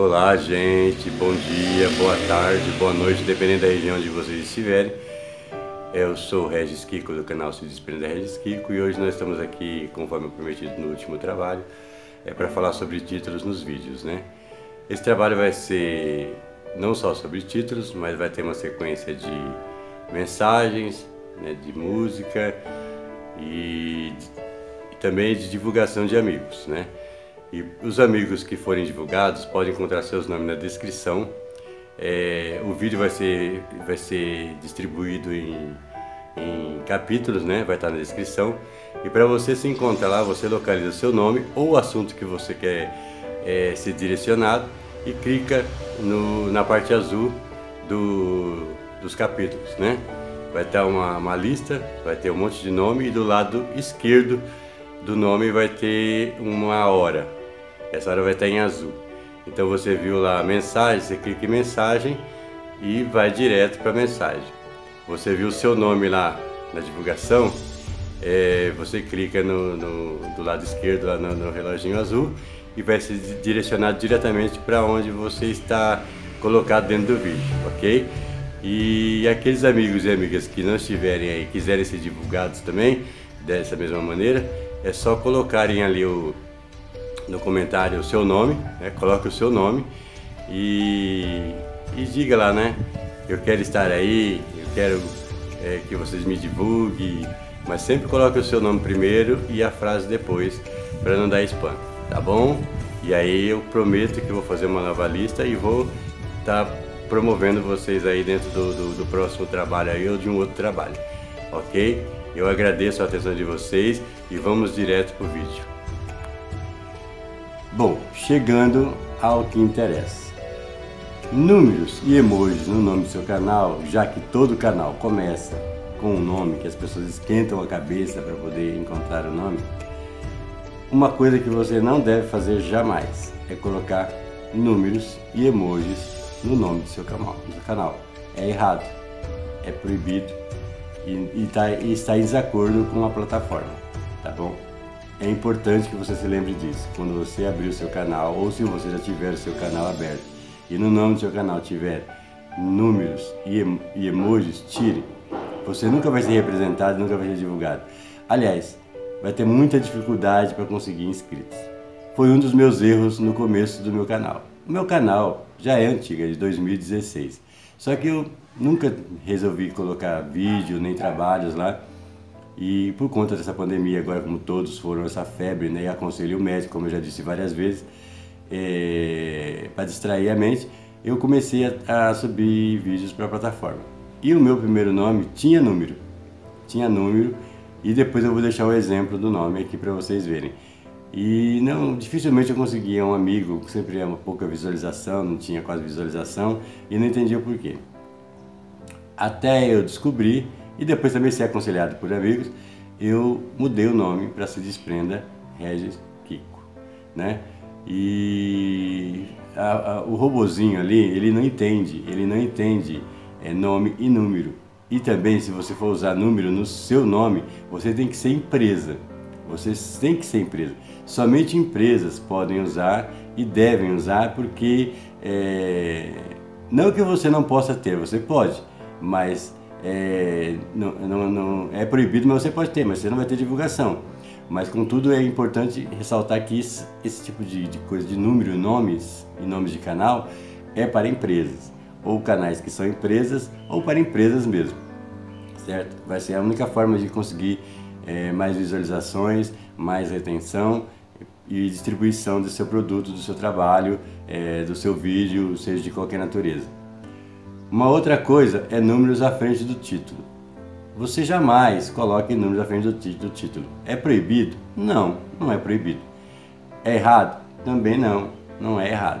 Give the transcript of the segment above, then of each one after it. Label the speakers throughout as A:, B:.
A: Olá, gente. Bom dia, boa tarde, boa noite, dependendo da região onde vocês estiverem. Eu sou o Regis Kiko do canal Se Desprenda Regis Kiko e hoje nós estamos aqui, conforme prometido no último trabalho, é para falar sobre títulos nos vídeos, né? Esse trabalho vai ser não só sobre títulos, mas vai ter uma sequência de mensagens, né, de música e, e também de divulgação de amigos, né? E os amigos que forem divulgados podem encontrar seus nomes na descrição. É, o vídeo vai ser, vai ser distribuído em, em capítulos, né? Vai estar na descrição. E para você se encontrar lá, você localiza seu nome ou o assunto que você quer é, ser direcionado e clica no, na parte azul do, dos capítulos, né? Vai ter uma, uma lista, vai ter um monte de nome e do lado esquerdo do nome vai ter uma hora, essa hora vai estar em azul. Então você viu lá a mensagem, você clica em mensagem e vai direto para a mensagem. Você viu o seu nome lá na divulgação, é, você clica no, no, do lado esquerdo lá no, no reloginho azul e vai ser direcionado diretamente para onde você está colocado dentro do vídeo, ok? E aqueles amigos e amigas que não estiverem aí, quiserem ser divulgados também, dessa mesma maneira, é só colocarem ali o, no comentário o seu nome, né? coloque o seu nome e, e diga lá, né? Eu quero estar aí, eu quero é, que vocês me divulguem, mas sempre coloque o seu nome primeiro e a frase depois, para não dar spam, tá bom? E aí eu prometo que vou fazer uma nova lista e vou estar tá promovendo vocês aí dentro do, do, do próximo trabalho aí ou de um outro trabalho, ok? Eu agradeço a atenção de vocês e vamos direto para o vídeo. Bom, chegando ao que interessa. Números e emojis no nome do seu canal, já que todo canal começa com um nome que as pessoas esquentam a cabeça para poder encontrar o nome. Uma coisa que você não deve fazer jamais é colocar números e emojis no nome do seu canal. É errado, é proibido e, e, tá, e está em desacordo com a plataforma, tá bom? É importante que você se lembre disso quando você abrir o seu canal ou se você já tiver o seu canal aberto e no nome do seu canal tiver números e, e emojis, tire. Você nunca vai ser representado, nunca vai ser divulgado. Aliás, vai ter muita dificuldade para conseguir inscritos. Foi um dos meus erros no começo do meu canal. O meu canal já é antigo, é de 2016. Só que eu nunca resolvi colocar vídeo nem trabalhos lá e por conta dessa pandemia, agora como todos foram essa febre, né, e aconselhei o médico, como eu já disse várias vezes, é, para distrair a mente, eu comecei a, a subir vídeos para a plataforma. E o meu primeiro nome tinha número, tinha número, e depois eu vou deixar o exemplo do nome aqui para vocês verem. E não, dificilmente eu conseguia um amigo, sempre uma pouca visualização, não tinha quase visualização, e não entendia o porquê. Até eu descobri e depois também ser aconselhado por amigos, eu mudei o nome para se desprenda Regis Kiko, né? E a, a, o robozinho ali, ele não entende, ele não entende é, nome e número. E também, se você for usar número no seu nome, você tem que ser empresa. Você tem que ser empresa. Somente empresas podem usar e devem usar, porque é, não que você não possa ter, você pode, mas é, não, não, não, é proibido, mas você pode ter, mas você não vai ter divulgação. Mas contudo é importante ressaltar que esse, esse tipo de, de, coisa de número, nomes e nomes de canal é para empresas, ou canais que são empresas, ou para empresas mesmo, certo? Vai ser a única forma de conseguir é, mais visualizações, mais retenção e distribuição do seu produto, do seu trabalho, é, do seu vídeo, seja de qualquer natureza. Uma outra coisa é números à frente do título. Você jamais coloque números à frente do, título. É proibido? Não, não é proibido. É errado? Também não, não é errado.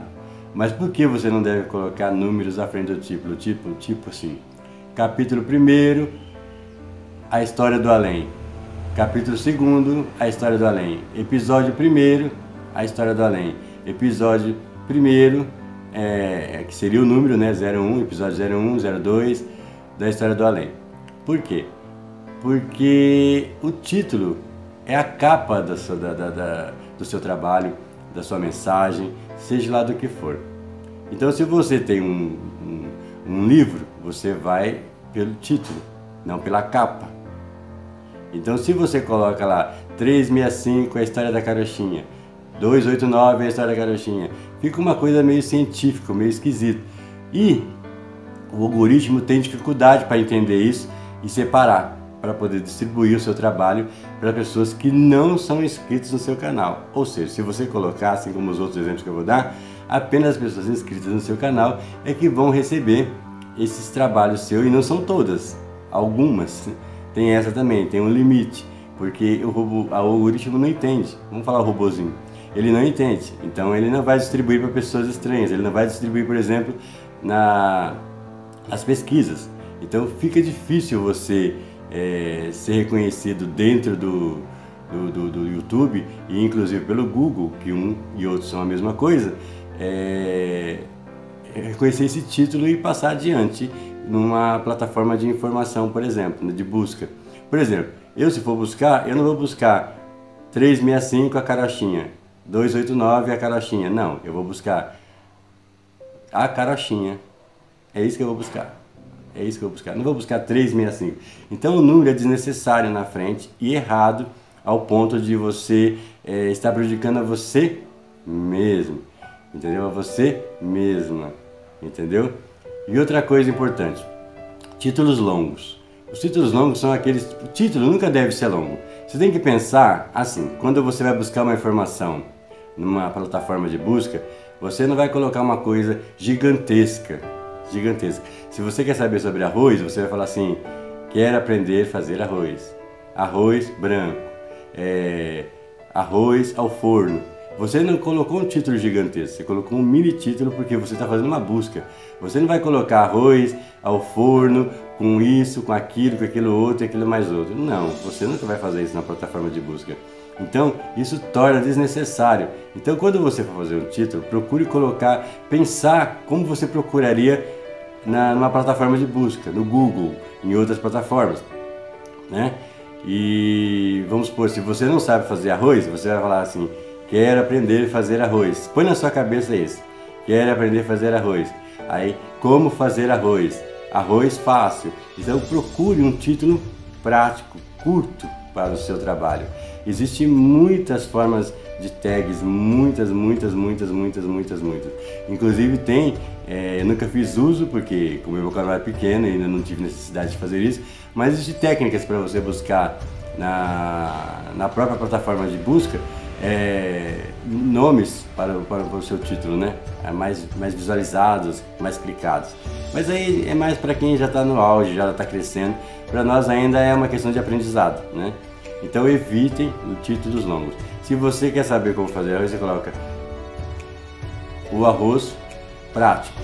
A: Mas por que você não deve colocar números à frente do título? Tipo, tipo assim, capítulo 1 a história do além. Capítulo 2 a história do além. Episódio 1 a história do além. Episódio 1 é, que seria o número, né, 01, episódio 01, 02 da História do Além. Por quê? Porque o título é a capa da, da, da, do seu trabalho, da sua mensagem, seja lá do que for. Então, se você tem um, um, um livro, você vai pelo título, não pela capa. Então, se você coloca lá 365 a história da carochinha, 289 a história da carochinha, fica uma coisa meio científica, meio esquisito. E o algoritmo tem dificuldade para entender isso e separar para poder distribuir o seu trabalho para pessoas que não são inscritas no seu canal. Ou seja, se você colocar, assim como os outros exemplos que eu vou dar, apenas as pessoas inscritas no seu canal é que vão receber esses trabalhos seus e não são todas, algumas. Tem essa também, tem um limite, porque o, robô, o algoritmo não entende. Vamos falar o robozinho. Ele não entende, então ele não vai distribuir para pessoas estranhas, ele não vai distribuir, por exemplo, na, nas pesquisas. Então fica difícil você é, ser reconhecido dentro do, do, do, do, YouTube e inclusive pelo Google, que um e outro são a mesma coisa, é, reconhecer esse título e passar adiante numa plataforma de informação, por exemplo, né, de busca. Por exemplo, eu se for buscar, eu não vou buscar 365 a carochinha, 289 a carochinha, não, eu vou buscar a carochinha, é isso que eu vou buscar. É isso que eu vou buscar. Não vou buscar 365. Então o número é desnecessário na frente e errado ao ponto de você é, estar prejudicando a você mesmo. Entendeu? A você mesma. Entendeu? E outra coisa importante: títulos longos. Os títulos longos são aqueles. O título nunca deve ser longo. Você tem que pensar assim: quando você vai buscar uma informação numa plataforma de busca, você não vai colocar uma coisa gigantesca gigantesca. Se você quer saber sobre arroz, você vai falar assim: quer aprender a fazer arroz. Arroz branco. É, arroz ao forno. Você não colocou um título gigantesco, você colocou um mini título porque você está fazendo uma busca. Você não vai colocar arroz ao forno com isso, com aquilo, com aquilo outro e aquilo mais outro. Não, você nunca vai fazer isso na plataforma de busca. Então, isso torna desnecessário. Então, quando você for fazer um título, procure colocar, pensar como você procuraria na, numa plataforma de busca, no Google, em outras plataformas, né? E vamos supor, se você não sabe fazer arroz, você vai falar assim, quero aprender a fazer arroz. Põe na sua cabeça isso, quero aprender a fazer arroz. Aí, como fazer arroz? Arroz fácil. Então procure um título prático, curto para o seu trabalho. Existem muitas formas de tags, muitas, muitas, muitas, muitas, muitas, muitas. Inclusive tem, é, eu nunca fiz uso porque como meu canal é pequeno ainda não tive necessidade de fazer isso, mas existem técnicas para você buscar na, na própria plataforma de busca é, nomes para, para, para, o seu título, né? É mais, mais visualizados, mais clicados. Mas aí é mais para quem já está no auge, já está crescendo. Para nós ainda é uma questão de aprendizado, né? Então evitem títulos longos. Se você quer saber como fazer arroz, você coloca o arroz prático,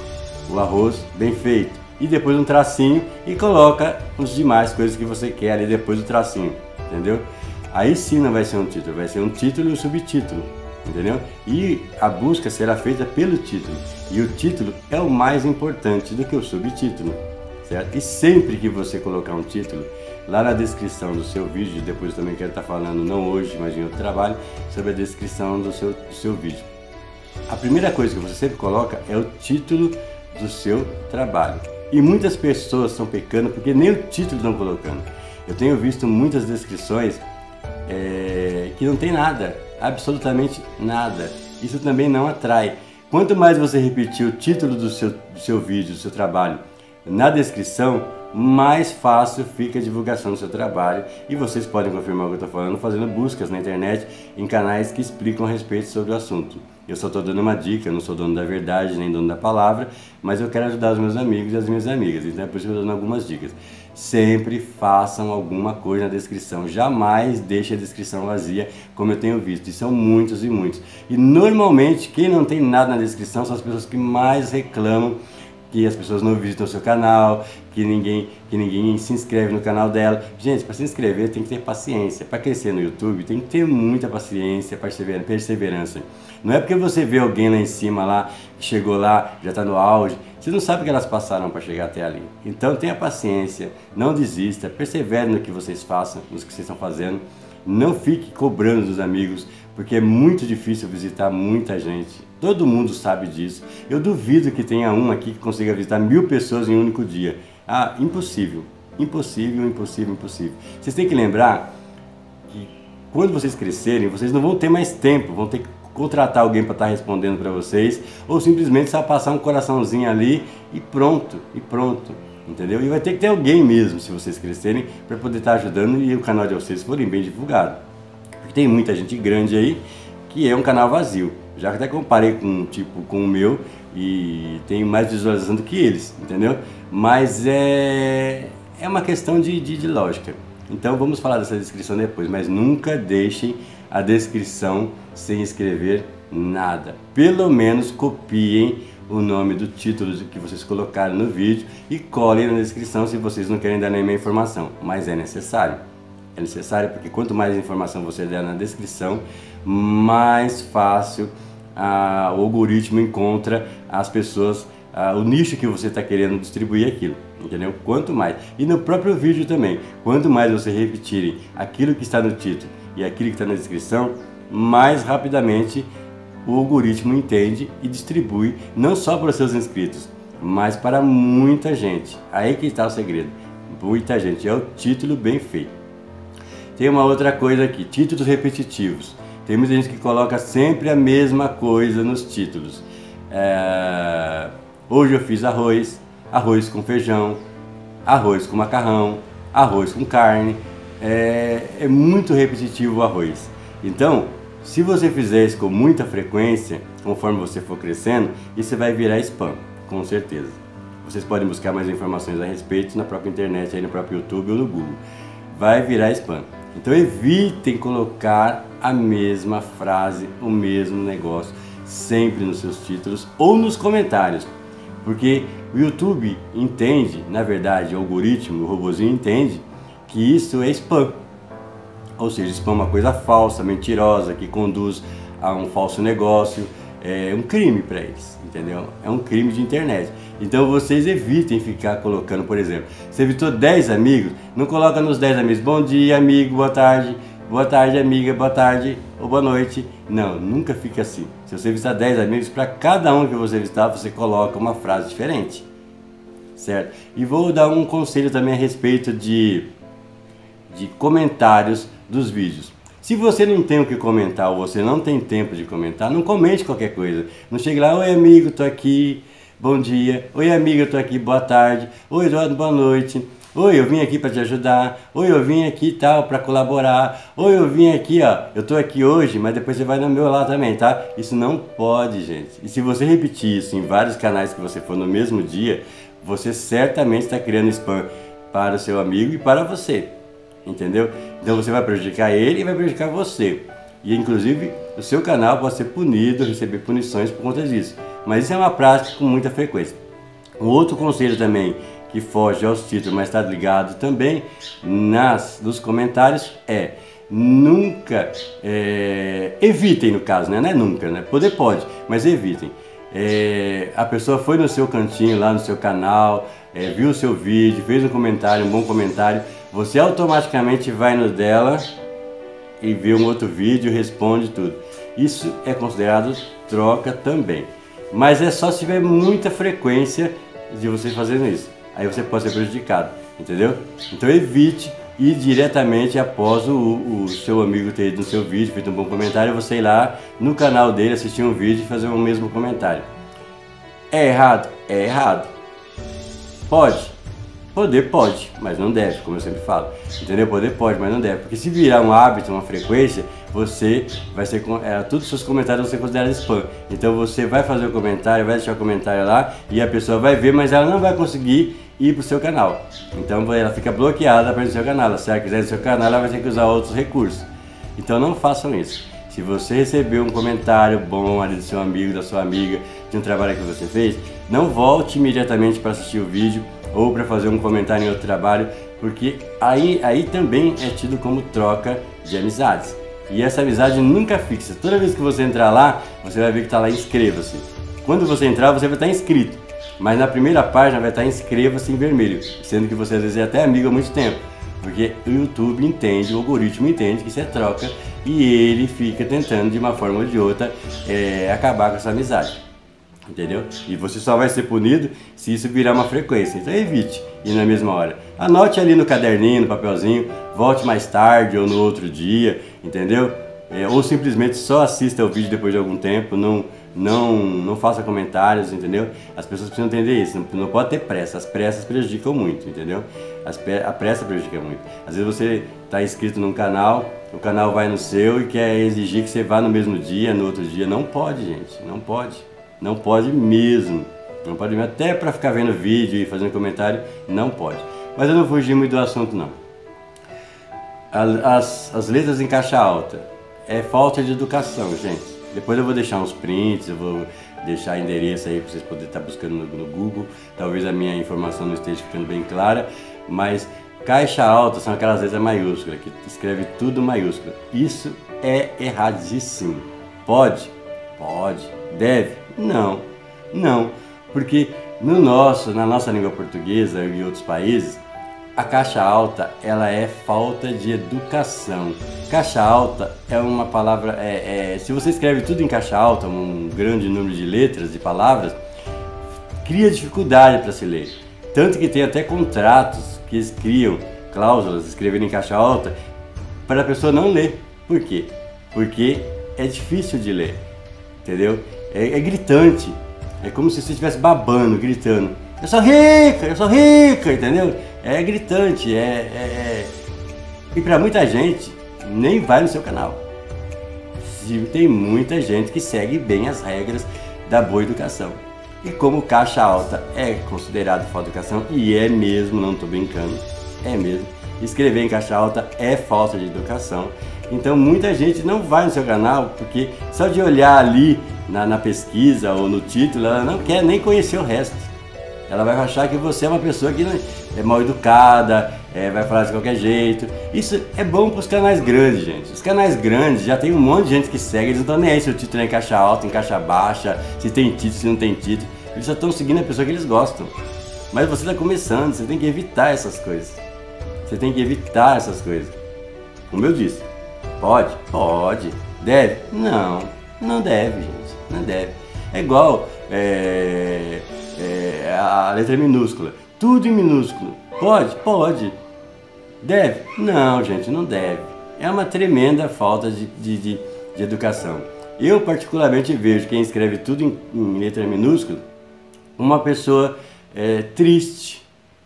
A: o arroz bem feito e depois um tracinho e coloca os demais coisas que você quer ali depois do tracinho, entendeu? Aí sim não vai ser um título, vai ser um título e um subtítulo, entendeu? E a busca será feita pelo título e o título é o mais importante do que o subtítulo, certo? E sempre que você colocar um título, lá na descrição do seu vídeo, depois também quero estar falando, não hoje, mas em outro trabalho, sobre a descrição do seu, do seu vídeo. A primeira coisa que você sempre coloca é o título do seu trabalho. E muitas pessoas estão pecando porque nem o título estão colocando. Eu tenho visto muitas descrições é, que não tem nada, absolutamente nada. Isso também não atrai. Quanto mais você repetir o título do seu, do seu vídeo, do seu trabalho na descrição, mais fácil fica a divulgação do seu trabalho e vocês podem confirmar o que eu estou falando fazendo buscas na internet em canais que explicam a respeito sobre o assunto. Eu só estou dando uma dica, eu não sou dono da verdade nem dono da palavra, mas eu quero ajudar os meus amigos e as minhas amigas, então é por isso que eu estou dando algumas dicas. Sempre façam alguma coisa na descrição, jamais deixe a descrição vazia, como eu tenho visto, e são muitos e muitos. E normalmente quem não tem nada na descrição são as pessoas que mais reclamam que as pessoas não visitam o seu canal, que ninguém, que ninguém se inscreve no canal dela. Gente, para se inscrever tem que ter paciência. Para crescer no YouTube tem que ter muita paciência, perseverança. Não é porque você vê alguém lá em cima lá, que chegou lá, já está no auge, você não sabe o que elas passaram para chegar até ali. Então tenha paciência, não desista, persevere no que vocês façam, no que vocês estão fazendo. Não fique cobrando dos amigos porque é muito difícil visitar muita gente. Todo mundo sabe disso. Eu duvido que tenha um aqui que consiga visitar mil pessoas em um único dia. Ah, impossível. Impossível, impossível, impossível. Vocês têm que lembrar que quando vocês crescerem, vocês não vão ter mais tempo, vão ter que contratar alguém para estar tá respondendo para vocês, ou simplesmente só passar um coraçãozinho ali e pronto, e pronto. Entendeu? E vai ter que ter alguém mesmo, se vocês crescerem, para poder estar tá ajudando e o canal de vocês forem bem divulgado. Tem muita gente grande aí que é um canal vazio. Já até comparei com tipo com o meu e tenho mais visualização do que eles, entendeu? Mas é, é uma questão de, de, de lógica. Então vamos falar dessa descrição depois, mas nunca deixem a descrição sem escrever nada. Pelo menos copiem o nome do título que vocês colocaram no vídeo e colhem na descrição se vocês não querem dar nenhuma informação, mas é necessário. É necessário porque quanto mais informação você der na descrição, mais fácil ah, o algoritmo encontra as pessoas, ah, o nicho que você está querendo distribuir aquilo, entendeu? Quanto mais. E no próprio vídeo também, quanto mais você repetirem aquilo que está no título e aquilo que está na descrição, mais rapidamente o algoritmo entende e distribui não só para os seus inscritos, mas para muita gente. Aí que está o segredo. Muita gente. É o título bem feito. Tem uma outra coisa aqui, títulos repetitivos. Tem muita gente que coloca sempre a mesma coisa nos títulos. É... Hoje eu fiz arroz, arroz com feijão, arroz com macarrão, arroz com carne. É, é muito repetitivo o arroz. Então, se você fizer isso com muita frequência, conforme você for crescendo, isso vai virar spam, com certeza. Vocês podem buscar mais informações a respeito na própria internet, aí no próprio YouTube ou no Google. Vai virar spam. Então evitem colocar a mesma frase, o mesmo negócio, sempre nos seus títulos ou nos comentários. Porque o YouTube entende, na verdade, o algoritmo, o robozinho entende que isso é spam. Ou seja, spam é uma coisa falsa, mentirosa, que conduz a um falso negócio, é um crime para eles, entendeu? É um crime de internet. Então vocês evitem ficar colocando, por exemplo, você evitou 10 amigos, não coloca nos 10 amigos, bom dia amigo, boa tarde, boa tarde amiga, boa tarde ou boa noite. Não, nunca fica assim. Se você visitar 10 amigos, para cada um que você visitar, você coloca uma frase diferente, certo? E vou dar um conselho também a respeito de, de comentários dos vídeos. Se você não tem o que comentar ou você não tem tempo de comentar, não comente qualquer coisa. Não chegue lá, oi amigo, tô aqui, bom dia. Oi amiga, tô aqui, boa tarde. Oi Eduardo, boa noite. Oi, eu vim aqui para te ajudar. Oi, eu vim aqui tal para colaborar. Oi, eu vim aqui, ó. Eu tô aqui hoje, mas depois você vai no meu lá também, tá? Isso não pode, gente. E se você repetir isso em vários canais que você for no mesmo dia, você certamente está criando spam para o seu amigo e para você entendeu? Então você vai prejudicar ele e vai prejudicar você. E inclusive o seu canal pode ser punido, receber punições por conta disso. Mas isso é uma prática com muita frequência. Um outro conselho também que foge aos títulos, mas está ligado também nas, nos comentários é nunca, é, evitem no caso, né? não é nunca, né? Poder pode, mas evitem. É, a pessoa foi no seu cantinho lá no seu canal, é, viu o seu vídeo, fez um comentário, um bom comentário, você automaticamente vai no dela e vê um outro vídeo, responde tudo. Isso é considerado troca também. Mas é só se tiver muita frequência de você fazendo isso. Aí você pode ser prejudicado, entendeu? Então evite ir diretamente após o, o seu amigo ter ido no seu vídeo, feito um bom comentário, você ir lá no canal dele, assistir um vídeo e fazer o mesmo comentário. É errado? É errado. Pode? Poder pode, mas não deve, como eu sempre falo. Entendeu? Poder pode, mas não deve. Porque se virar um hábito, uma frequência, você vai ser. É, todos os seus comentários vão ser considerados spam. Então você vai fazer o comentário, vai deixar o comentário lá e a pessoa vai ver, mas ela não vai conseguir ir para o seu canal. Então ela fica bloqueada para o seu canal. Se ela quiser ir no seu canal, ela vai ter que usar outros recursos. Então não façam isso. Se você recebeu um comentário bom ali do seu amigo, da sua amiga, de um trabalho que você fez, não volte imediatamente para assistir o vídeo ou para fazer um comentário em outro trabalho, porque aí, aí também é tido como troca de amizades. E essa amizade nunca fixa. Toda vez que você entrar lá, você vai ver que está lá inscreva-se. Quando você entrar, você vai estar inscrito. Mas na primeira página vai estar inscreva-se em vermelho, sendo que você às vezes é até amigo há muito tempo. Porque o YouTube entende, o algoritmo entende que isso é troca e ele fica tentando de uma forma ou de outra é, acabar com essa amizade. Entendeu? E você só vai ser punido se isso virar uma frequência. Então evite ir na mesma hora. Anote ali no caderninho, no papelzinho, volte mais tarde ou no outro dia, entendeu? É, ou simplesmente só assista o vídeo depois de algum tempo, não, não, não faça comentários, entendeu? As pessoas precisam entender isso, não, não pode ter pressa, as pressas prejudicam muito, entendeu? As, a pressa prejudica muito. Às vezes você está inscrito num canal, o canal vai no seu e quer exigir que você vá no mesmo dia, no outro dia. Não pode, gente, não pode. Não pode mesmo. Não pode mesmo. Até para ficar vendo vídeo e fazendo comentário, não pode. Mas eu não fugi muito do assunto, não. As, as letras em caixa alta é falta de educação, gente. Depois eu vou deixar uns prints, eu vou deixar endereço aí para vocês poderem estar tá buscando no, no, Google. Talvez a minha informação não esteja ficando bem clara, mas caixa alta são aquelas letras maiúsculas, que escreve tudo maiúsculo. Isso é erradíssimo. Pode? Pode. Deve? Não. Não. Porque no nosso, na nossa língua portuguesa e em outros países, a caixa alta ela é falta de educação. Caixa alta é uma palavra. É, é, se você escreve tudo em caixa alta, um grande número de letras, de palavras, cria dificuldade para se ler. Tanto que tem até contratos que eles criam cláusulas escrevendo em caixa alta para a pessoa não ler. Por quê? Porque é difícil de ler, entendeu? É, é gritante. É como se você estivesse babando, gritando. Eu sou rica, eu sou rica, entendeu? é gritante, é, é, é... e para muita gente nem vai no seu canal. Tem muita gente que segue bem as regras da boa educação. E como caixa alta é considerado falta de educação, e é mesmo, não estou brincando, é mesmo, escrever em caixa alta é falta de educação. Então muita gente não vai no seu canal porque só de olhar ali na, na pesquisa ou no título, ela não quer nem conhecer o resto. Ela vai achar que você é uma pessoa que é mal educada, é, vai falar de qualquer jeito. Isso é bom para os canais grandes, gente. Os canais grandes já tem um monte de gente que segue, eles não estão nem aí se o título é em caixa alta, em caixa baixa, se tem título, se não tem título. Eles só estão seguindo a pessoa que eles gostam. Mas você está começando, você tem que evitar essas coisas. Você tem que evitar essas coisas. Como eu disse, pode? Pode. Deve? Não, não deve, gente. Não deve. É igual. É é, a letra minúscula. Tudo em minúsculo. Pode? Pode. Deve? Não, gente, não deve. É uma tremenda falta de, de, de, de educação. Eu, particularmente, vejo quem escreve tudo em, em letra minúscula uma pessoa é, triste,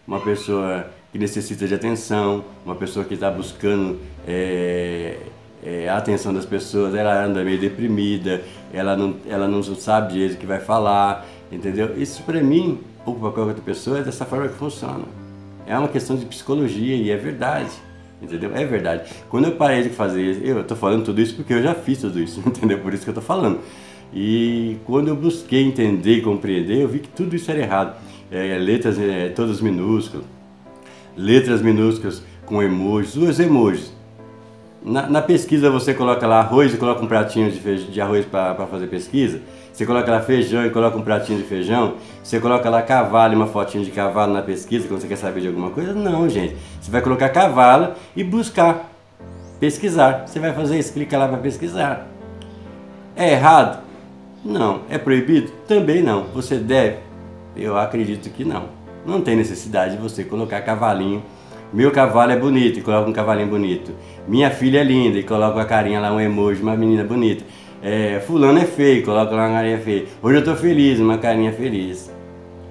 A: uma pessoa que necessita de atenção, uma pessoa que está buscando é, é, a atenção das pessoas, ela anda meio deprimida, ela não, ela não sabe direito o que vai falar, Entendeu? Isso para mim, ou para qualquer outra pessoa, é dessa forma que funciona. É uma questão de psicologia e é verdade. Entendeu? É verdade. Quando eu parei de fazer isso, eu estou falando tudo isso porque eu já fiz tudo isso, entendeu? Por isso que eu estou falando. E quando eu busquei entender e compreender, eu vi que tudo isso era errado. É, letras é, todas minúsculas, letras minúsculas com emojis, os emojis. Na, na, pesquisa você coloca lá arroz e coloca um pratinho de, de arroz para fazer pesquisa. Você coloca lá feijão e coloca um pratinho de feijão. Você coloca lá cavalo e uma fotinho de cavalo na pesquisa quando você quer saber de alguma coisa. Não, gente. Você vai colocar cavalo e buscar. Pesquisar. Você vai fazer isso, clica lá para pesquisar. É errado? Não. É proibido? Também não. Você deve? Eu acredito que não. Não tem necessidade de você colocar cavalinho. Meu cavalo é bonito e coloca um cavalinho bonito. Minha filha é linda e coloca a carinha lá, um emoji, uma menina bonita. É, fulano é feio, coloca lá uma carinha feia. Hoje eu tô feliz, uma carinha feliz.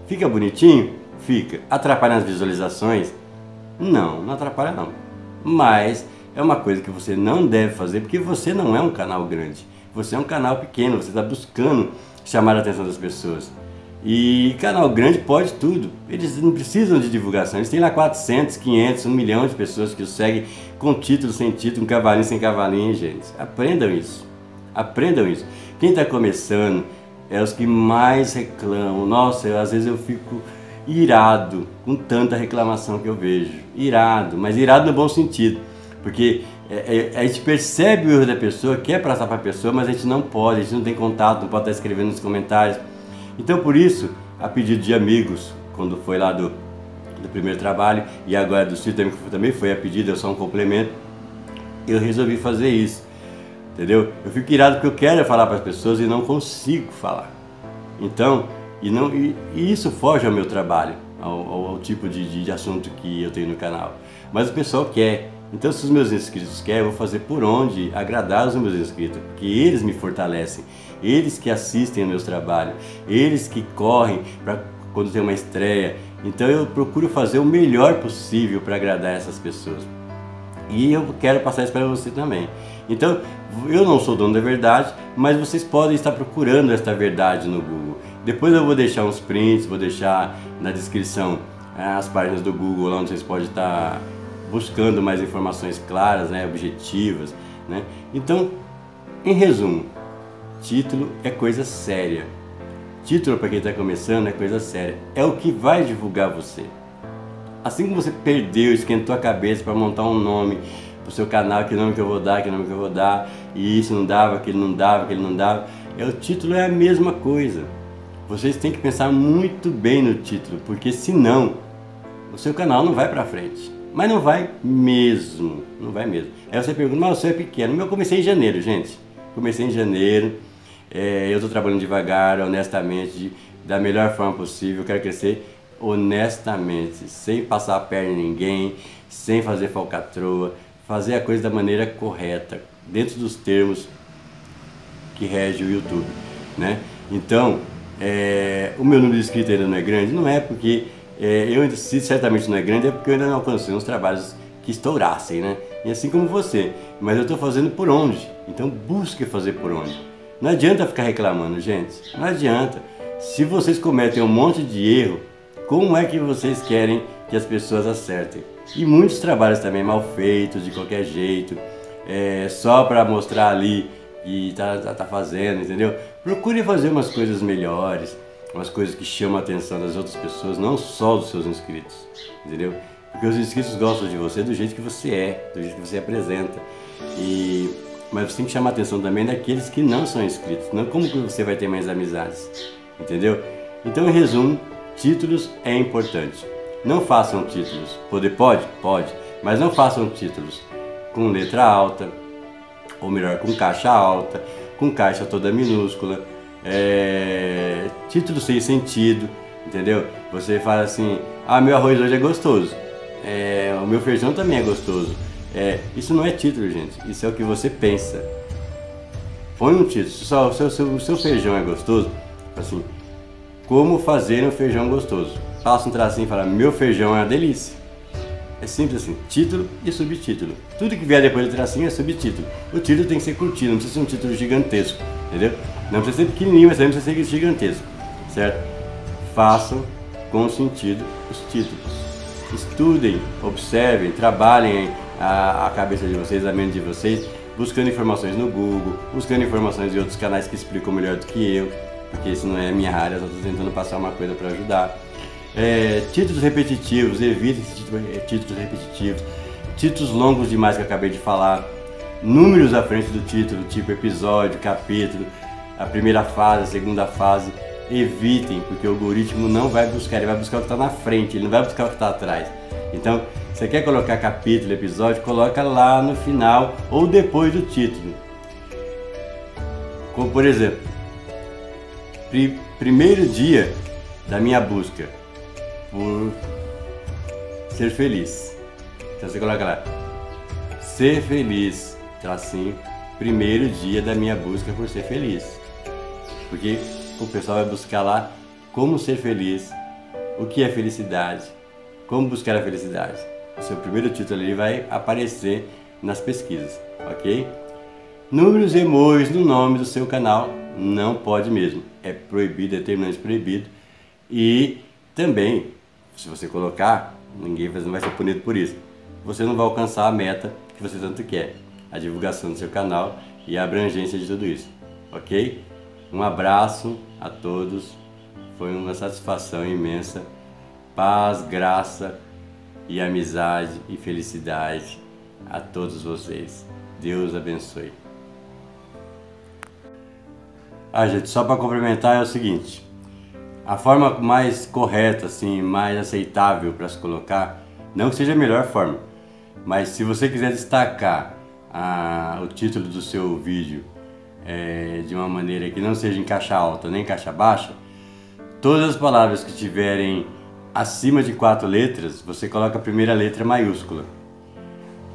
A: Fica bonitinho? Fica. Atrapalha as visualizações? Não, não atrapalha não. Mas é uma coisa que você não deve fazer porque você não é um canal grande. Você é um canal pequeno, você está buscando chamar a atenção das pessoas. E canal grande pode tudo. Eles não precisam de divulgação. Eles têm lá 400, 500, 1 milhão de pessoas que os seguem com título, sem título, um cavalinho, sem cavalinho, gente. Aprendam isso. Aprendam isso. Quem está começando é os que mais reclamam. Nossa, eu, às vezes eu fico irado com tanta reclamação que eu vejo. Irado, mas irado no bom sentido. Porque é, é, a gente percebe o erro da pessoa, quer passar para a pessoa, mas a gente não pode, a gente não tem contato, não pode estar escrevendo nos comentários. Então por isso, a pedido de amigos, quando foi lá do, do primeiro trabalho e agora do sítio também, foi a pedido, é só um complemento. Eu resolvi fazer isso, entendeu? Eu fico irado porque eu quero falar para as pessoas e não consigo falar. Então, e, não, e, e isso foge ao meu trabalho, ao, ao, ao tipo de, de assunto que eu tenho no canal. Mas o pessoal quer. Então, se os meus inscritos querem, eu vou fazer por onde agradar os meus inscritos, porque eles me fortalecem, eles que assistem ao meus trabalhos, eles que correm para quando tem uma estreia. Então, eu procuro fazer o melhor possível para agradar essas pessoas. E eu quero passar isso para você também. Então, eu não sou dono da verdade, mas vocês podem estar procurando esta verdade no Google. Depois eu vou deixar uns prints, vou deixar na descrição eh, as páginas do Google, lá onde vocês podem estar buscando mais informações claras, né, objetivas. Né? Então, em resumo, título é coisa séria. Título para quem está começando é coisa séria. É o que vai divulgar você. Assim como você perdeu, esquentou a cabeça para montar um nome para o seu canal, que nome que eu vou dar, que nome que eu vou dar, e isso não dava, aquele não dava, aquele não dava. É, o título é a mesma coisa. Vocês têm que pensar muito bem no título, porque senão o seu canal não vai para frente. Mas não vai mesmo, não vai mesmo. Aí você pergunta, mas você é pequeno. Eu comecei em janeiro, gente. Comecei em janeiro. É, eu estou trabalhando devagar, honestamente, de, da melhor forma possível. Eu quero crescer honestamente, sem passar a perna em ninguém, sem fazer falcatrua, fazer a coisa da maneira correta, dentro dos termos que rege o YouTube, né? Então, é, o meu número de inscritos ainda não é grande, não é porque é, eu se certamente não é grande, é porque eu ainda não alcancei uns trabalhos que estourassem, né? E assim como você, mas eu estou fazendo por onde? Então busque fazer por onde. Não adianta ficar reclamando, gente. Não adianta. Se vocês cometem um monte de erro, como é que vocês querem que as pessoas acertem? E muitos trabalhos também mal feitos, de qualquer jeito, é, só para mostrar ali que tá, tá, tá fazendo, entendeu? Procure fazer umas coisas melhores umas coisas que chamam a atenção das outras pessoas, não só dos seus inscritos, entendeu? Porque os inscritos gostam de você do jeito que você é, do jeito que você apresenta. E mas você tem que chamar a atenção também daqueles que não são inscritos, não como que você vai ter mais amizades, entendeu? Então, em resumo, títulos é importante. Não façam títulos. Poder pode? Pode, mas não façam títulos com letra alta, ou melhor, com caixa alta, com caixa toda minúscula é, título sem sentido, entendeu? Você fala assim, ah, meu arroz hoje é gostoso, é, o meu feijão também é gostoso. É, isso não é título, gente, isso é o que você pensa. Põe um título, se o seu, seu, feijão é gostoso, assim, como fazer um feijão gostoso. Passa um tracinho e fala, meu feijão é uma delícia. É simples assim, título e subtítulo. Tudo que vier depois do tracinho é subtítulo. O título tem que ser curtinho, não precisa ser um título gigantesco, entendeu? Não precisa ser pequenininho, mas também precisa ser gigantesco, certo? Façam com sentido os títulos. Estudem, observem, trabalhem a, a cabeça de vocês, a mente de vocês, buscando informações no Google, buscando informações em outros canais que explicam melhor do que eu, porque isso não é minha área, eu estou tentando passar uma coisa para ajudar. É, títulos repetitivos, evite é, títulos repetitivos, títulos longos demais que eu acabei de falar, números à frente do título, tipo episódio, capítulo, a primeira fase, a segunda fase, evitem, porque o algoritmo não vai buscar, ele vai buscar o que está na frente, ele não vai buscar o que está atrás. Então, você quer colocar capítulo, episódio, coloca lá no final ou depois do título. Como por exemplo, primeiro dia da minha busca por ser feliz. Então você coloca lá, ser feliz, tracinho, primeiro dia da minha busca por ser feliz. Porque o pessoal vai buscar lá como ser feliz, o que é felicidade, como buscar a felicidade. Seu primeiro título ali vai aparecer nas pesquisas, ok? Números e emojis no nome do seu canal não pode mesmo. É proibido, é terminante proibido. E também, se você colocar, ninguém vai ser punido por isso. Você não vai alcançar a meta que você tanto quer, a divulgação do seu canal e a abrangência de tudo isso, ok? Um abraço a todos, foi uma satisfação imensa. Paz, graça e amizade e felicidade a todos vocês. Deus abençoe. Ah, gente, só para complementar é o seguinte: a forma mais correta, assim, mais aceitável para se colocar, não que seja a melhor forma, mas se você quiser destacar a, o título do seu vídeo é, de uma maneira que não seja em caixa alta nem em caixa baixa, todas as palavras que tiverem acima de quatro letras, você coloca a primeira letra maiúscula.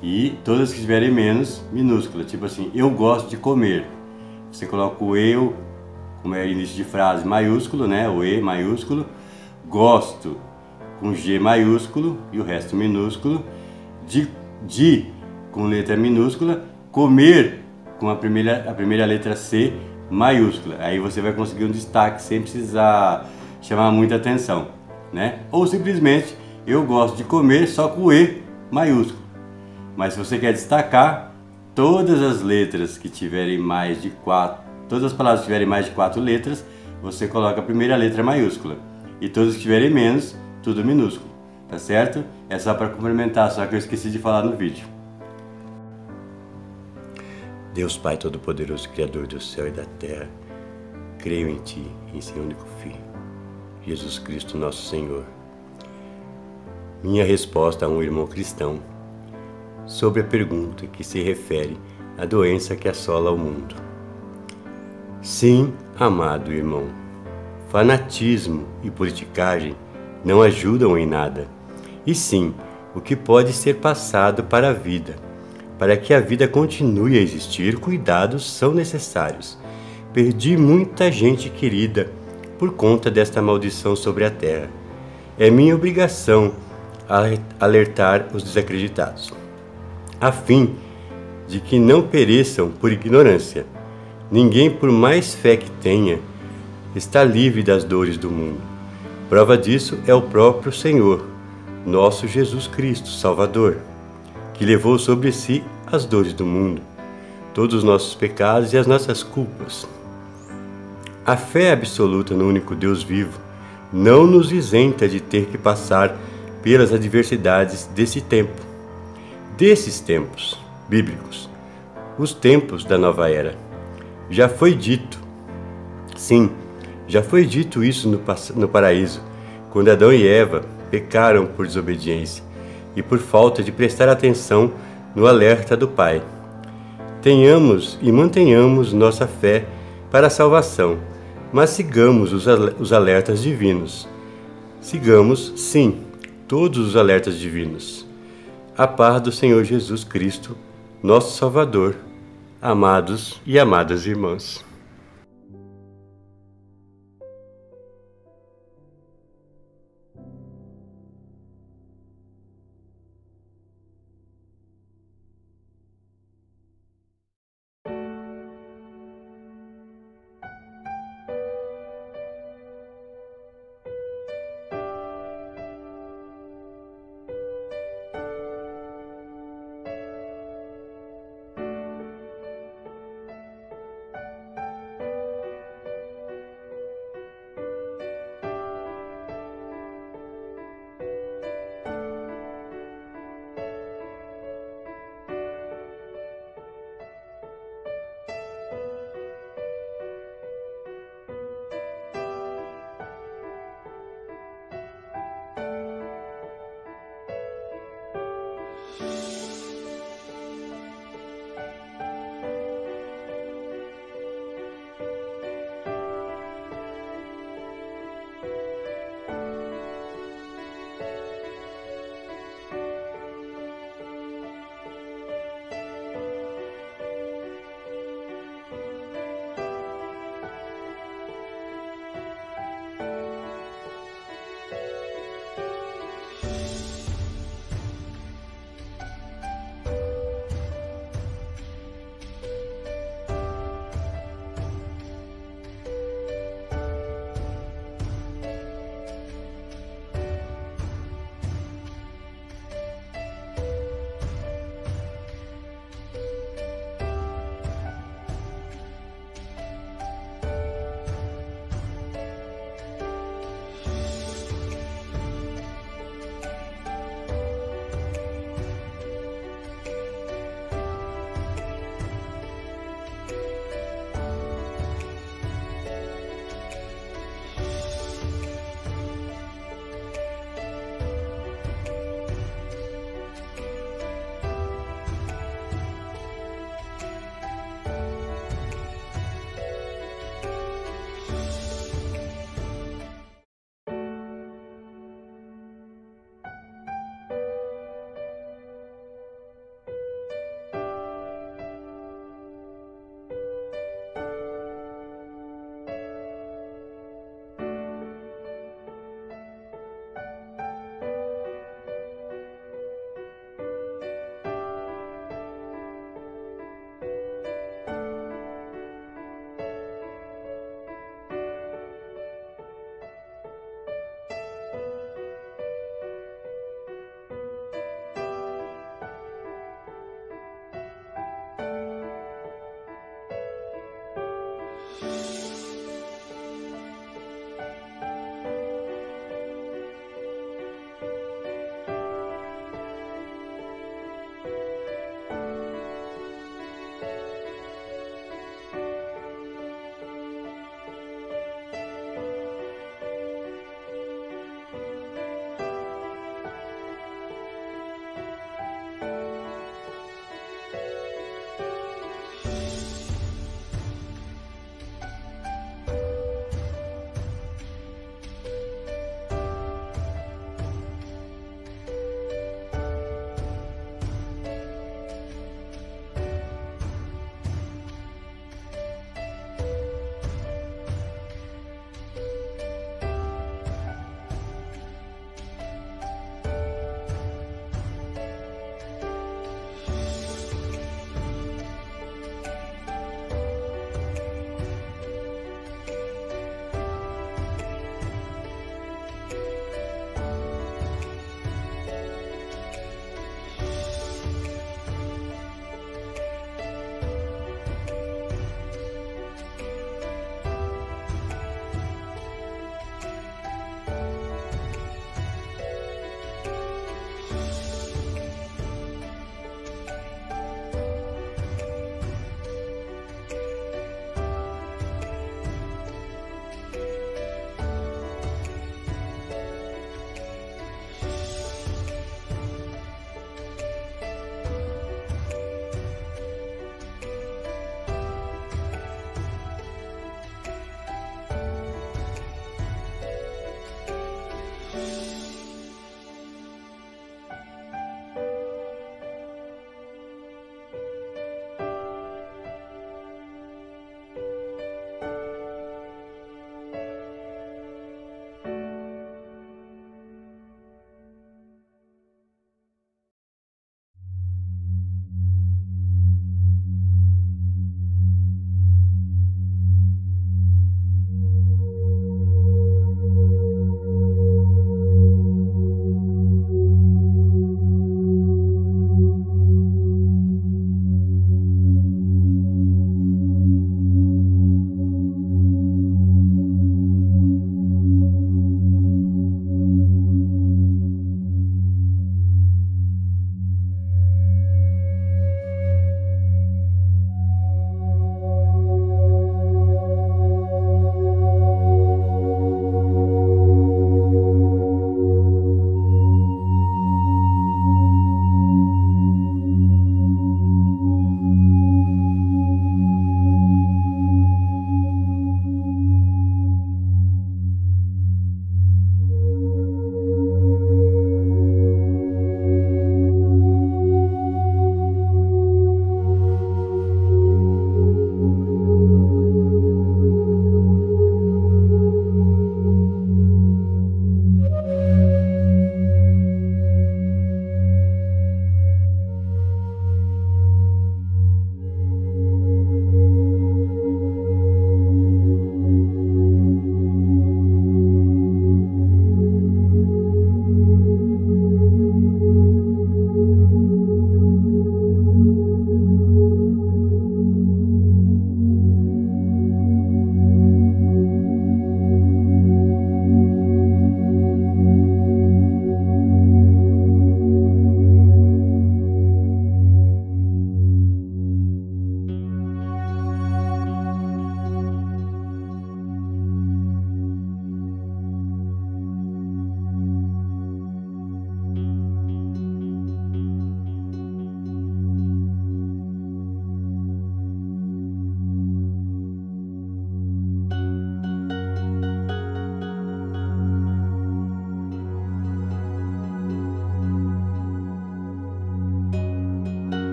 A: E todas que tiverem menos, minúscula. Tipo assim, eu gosto de comer. Você coloca o eu, como é início de frase, maiúsculo, né? O E maiúsculo. Gosto com G maiúsculo e o resto minúsculo. De, de com letra minúscula. Comer com a primeira, a primeira letra C maiúscula. Aí você vai conseguir um destaque sem precisar chamar muita atenção, né? Ou simplesmente eu gosto de comer só com E maiúsculo. Mas se você quer destacar, todas as letras que tiverem mais de quatro, todas as palavras que tiverem mais de quatro letras, você coloca a primeira letra maiúscula. E todas que tiverem menos, tudo minúsculo. Tá certo? É só para complementar, só que eu esqueci de falar no vídeo. Deus Pai Todo-Poderoso, Criador do céu e da terra, creio em Ti, em Seu único Filho, Jesus Cristo, nosso Senhor. Minha resposta a um irmão cristão sobre a pergunta que se refere à doença que assola o mundo. Sim, amado irmão, fanatismo e politicagem não ajudam em nada, e sim o que pode ser passado para a vida para que a vida continue a existir, cuidados são necessários. Perdi muita gente querida por conta desta maldição sobre a terra. É minha obrigação alertar os desacreditados, a fim de que não pereçam por ignorância. Ninguém, por mais fé que tenha, está livre das dores do mundo. Prova disso é o próprio Senhor, nosso Jesus Cristo, Salvador que levou sobre si as dores do mundo, todos os nossos pecados e as nossas culpas. A fé absoluta no único Deus vivo não nos isenta de ter que passar pelas adversidades desse tempo, desses tempos bíblicos, os tempos da nova era. Já foi dito, sim, já foi dito isso no, no paraíso, quando Adão e Eva pecaram por desobediência e por falta de prestar atenção no alerta do Pai. Tenhamos e mantenhamos nossa fé para a salvação, mas sigamos os alertas divinos. Sigamos, sim, todos os alertas divinos. A paz do Senhor Jesus Cristo, nosso Salvador, amados e amadas irmãs.